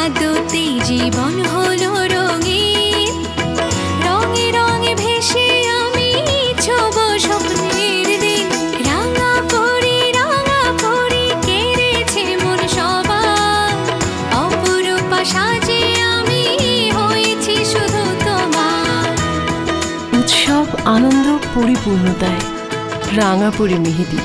আদতে জীবন হলো রঙিন। রঙে রঙে ভেসে আমি ছোব স্বপ্নের দিন রাঙা পরি রাঙা পরি কেড়েছে মন সবার। অপরূপা সাজে আমি হয়েছি শুধু তোমার। উৎসব আনন্দ পরিপূর্ণতায়, রাঙাপুরে মেহেদি।